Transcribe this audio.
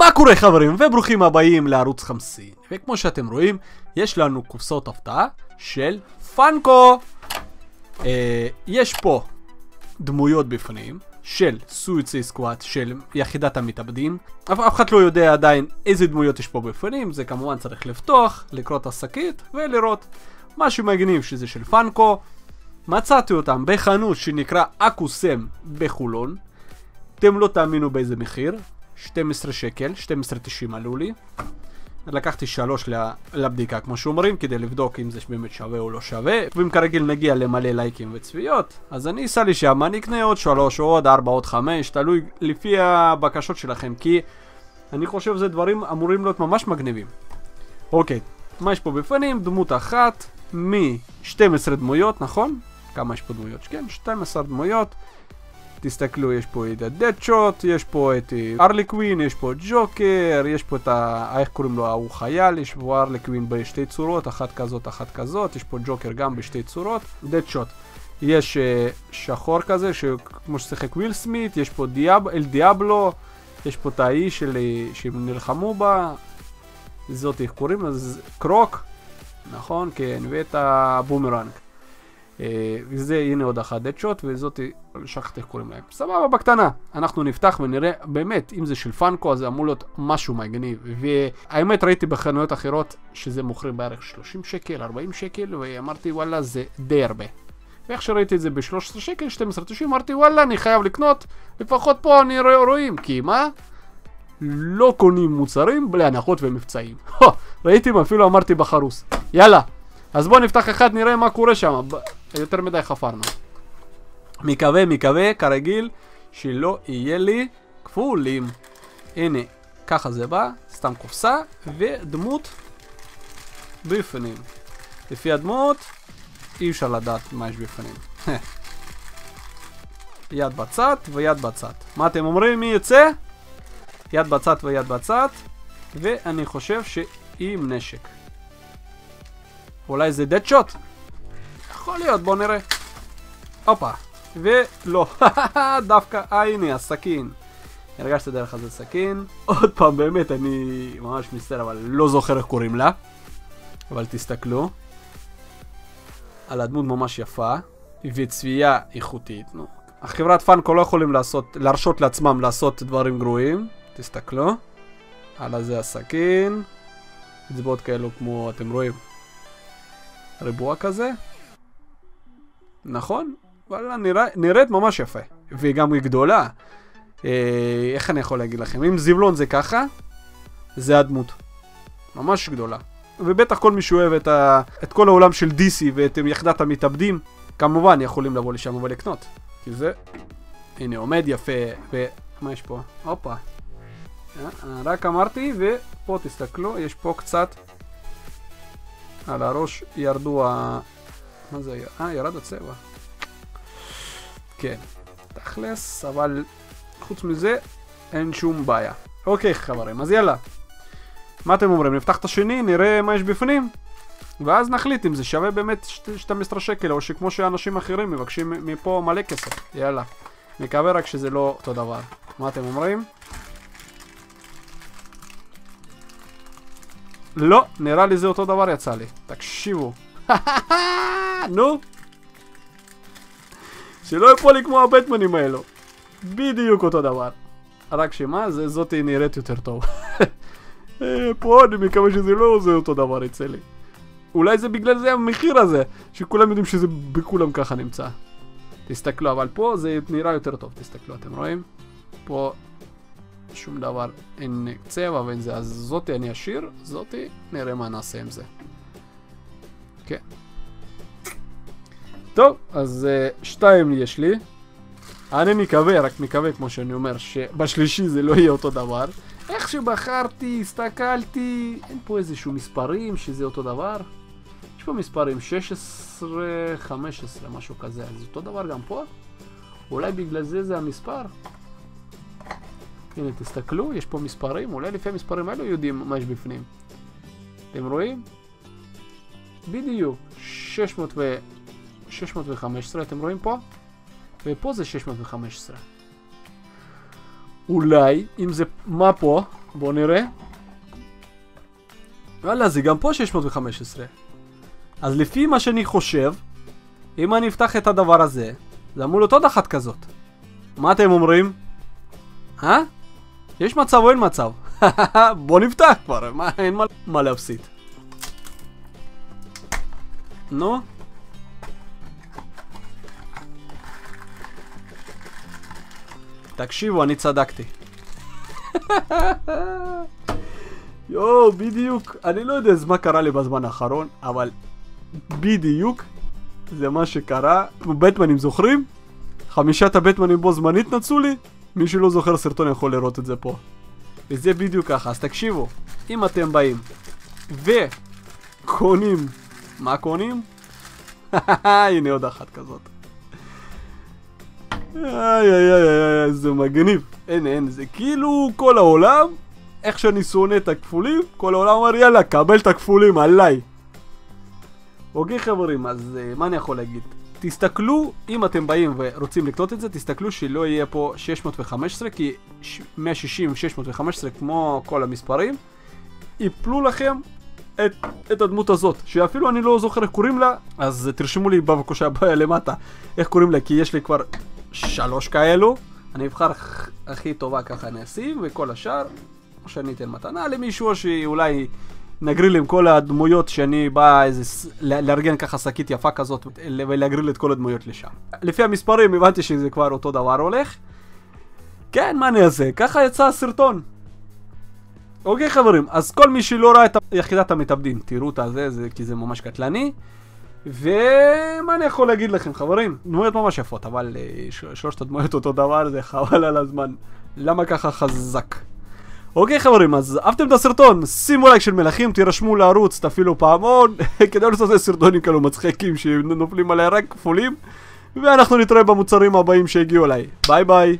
מה קורה חברים וברוכים הבאים לערוץ חמסין וכמו שאתם רואים יש לנו קופסאות הפתעה של פאנקו. אה, יש פה דמויות בפנים של סויצי סקוואט של יחידת המתאבדים אף אחד לא יודע עדיין איזה דמויות יש פה בפנים זה כמובן צריך לפתוח לקרוא את השקית ולראות. משהו מגניב שזה של פאנקו. מצאתי אותם בחנות שנקרא אקוסם בחולון. אתם לא תאמינו באיזה מחיר 12 שקל, 12.90 עלו לי. לקחתי שלוש לבדיקה כמו שאומרים כדי לבדוק אם זה באמת שווה או לא שווה ואם כרגיל נגיע למלא לייקים וצפיות אז אני אסע לי שם אני אקנה עוד שלוש עוד ארבע עוד חמש תלוי לפי הבקשות שלכם כי אני חושב שזה דברים אמורים להיות ממש מגניבים אוקיי מה יש פה בפנים דמות אחת מ-12 דמויות נכון? כמה יש פה דמויות? כן 12 דמויות תסתכלו, יש פה את הדדשוט, יש פה את ארלי קווין, יש פה ג'וקר, יש פה את ה... איך קוראים לו? ההוא חייל, יש פה ארלי קווין בשתי צורות, אחת כזאת, אחת כזאת, יש פה ג'וקר גם בשתי צורות, דדשוט. יש uh, שחור כזה, כמו ששיחק וויל סמית, יש פה דיאב, אל דיאבלו, יש פה את האיש של... שהם נלחמו בה, זאת איך קוראים לזה? קרוק, נכון? כן, ואת הבומרנג. אה, וזה הנה עוד אחת דדשוט וזאת שכחתי איך קוראים להם. סבבה בקטנה. אנחנו נפתח ונראה באמת אם זה של פאנקו אז זה אמור להיות משהו מגניב. והאמת ראיתי בחנויות אחרות שזה מוכרים בערך 30 שקל 40 שקל ואמרתי וואלה זה די הרבה. ואיך שראיתי את זה ב-13 שקל 12.90 אמרתי וואלה אני חייב לקנות לפחות פה אני רואים כי מה? לא קונים מוצרים בלי הנחות ומבצעים. ראיתם אפילו אמרתי בחרוס. יאללה אז בואו נפתח אחד נראה מה קורה שם. יותר מדי חפרנו. מקווה, מקווה, כרגיל, שלא יהיה לי כפולים. הנה, ככה זה בא, סתם קופסה, ודמות בפנים. לפי הדמות, אי אפשר לדעת מה יש בפנים. יד בצד ויד בצד. מה אתם אומרים? מי יוצא? יד בצד ויד בצד, ואני חושב שעם נשק. אולי זה דד שוט? יכול להיות, בוא נראה. הופה. ולא, דווקא, אה הנה, הסכין. הרגשתי דרך הזה סכין. עוד פעם, באמת, אני ממש מצטער, אבל לא זוכר איך קוראים לה. אבל תסתכלו. על הדמות ממש יפה, וצביעה איכותית. נו. החברת פאנקו לא יכולים לעשות, להרשות לעצמם לעשות דברים גרועים. תסתכלו. על הזה הסכין. אצבעות כאלו כמו, אתם רואים, ריבוע כזה. נכון? וואלה, נראה, נראית ממש יפה. והיא גם גדולה. אה, איך אני יכול להגיד לכם? אם זבלון זה ככה, זה הדמות. ממש גדולה. ובטח כל מי שאוהב את, ה... את כל העולם של DC ואת יחדת המתאבדים, כמובן יכולים לבוא לשם ולקנות. כי זה, הנה עומד יפה, ומה יש פה? הופה. אה, רק אמרתי, ופה תסתכלו, יש פה קצת על הראש ירדו ה... מה זה היה? אה, ירד הצבע. כן, תכלס, אבל חוץ מזה אין שום בעיה. אוקיי חברים, אז יאללה. מה אתם אומרים? נפתח את השני, נראה מה יש בפנים. ואז נחליט אם זה שווה באמת 12 שקל, או שכמו שאנשים אחרים מבקשים מפה מלא כסף. יאללה. מקווה רק שזה לא אותו דבר. מה אתם אומרים? לא, נראה לי זה אותו דבר יצא לי. תקשיבו. נו. שלא יפול לי כמו הבטמנים האלו. בדיוק אותו דבר. רק שמה, זה, זאתי נראית יותר טוב. אה, פה אני מקווה שזה לא זה אותו דבר יצא לי. אולי זה בגלל זה המחיר הזה, שכולם יודעים שזה בכולם ככה נמצא. תסתכלו, אבל פה זה נראה יותר טוב, תסתכלו, אתם רואים? פה שום דבר, אין צבע ואין זה, אז זאתי אני אשאיר, זאתי נראה מה נעשה עם זה. כן. טוב, אז uh, שתיים יש לי. אני מקווה, רק מקווה כמו שאני אומר, שבשלישי זה לא יהיה אותו דבר. איך שבחרתי, הסתכלתי, אין פה איזשהו מספרים שזה אותו דבר. יש פה מספרים 16, 15, משהו כזה, אז אותו דבר גם פה? אולי בגלל זה זה המספר? הנה, תסתכלו, יש פה מספרים, אולי לפי המספרים האלו יודעים מה יש בפנים. אתם רואים? בדיוק, 600 ו... 615, אתם רואים פה? ופה זה 615. אולי, אם זה... מה פה? בואו נראה. וואלה, זה גם פה 615. אז לפי מה שאני חושב, אם אני אפתח את הדבר הזה, זה אמור להיות עוד אחת כזאת. מה אתם אומרים? אה? יש מצב או אין מצב? בוא נפתח כבר, מה, אין מה, מה להפסיד. נו? תקשיבו, אני צדקתי. יואו, בדיוק. אני לא יודע מה קרה לי בזמן האחרון, אבל בדיוק זה מה שקרה. בטמנים זוכרים? חמישת הבטמנים בו זמנית נצאו לי? מי שלא זוכר סרטון יכול לראות את זה פה. וזה בדיוק ככה, אז תקשיבו, אם אתם באים וקונים, מה קונים? הנה עוד אחת כזאת. איי איי איי איי, זה מגניב. אין אין, זה כאילו כל העולם, איך שאני שונא את הכפולים, כל העולם אומר יאללה, קבל את הכפולים עליי. אוקיי חברים, אז uh, מה אני יכול להגיד? תסתכלו, אם אתם באים ורוצים לקנות את זה, תסתכלו שלא יהיה פה 615, כי 160 ו-615 כמו כל המספרים, יפלו לכם את, את הדמות הזאת, שאפילו אני לא זוכר איך קוראים לה, אז תרשמו לי בבקשה למטה איך קוראים לה, כי יש לי כבר שלוש כאלו, אני אבחר הכי טובה ככה אני אשים, וכל השאר, או שאני אתן מתנה למישהו, או שאולי נגריל עם כל הדמויות שאני בא איזה, לארגן ככה שקית יפה כזאת, ולהגריל את כל הדמויות לשם. לפי המספרים הבנתי שזה כבר אותו דבר הולך. כן, מה אני אעשה? ככה יצא הסרטון. אוקיי חברים, אז כל מי שלא ראה את יחידת המתאבדים, תראו את הזה, זה, כי זה ממש קטלני. ומה אני יכול להגיד לכם חברים? דמויות ממש יפות, אבל uh, שלושת הדמויות אותו דבר, זה חבל על הזמן. למה ככה חזק? אוקיי חברים, אז אהבתם את הסרטון, שימו לייק של מלכים, תירשמו לערוץ, תפעילו פעמון, כדי לעשות סרטונים כאלו מצחיקים שנופלים עליי רק כפולים, ואנחנו נתראה במוצרים הבאים שהגיעו אליי. ביי ביי.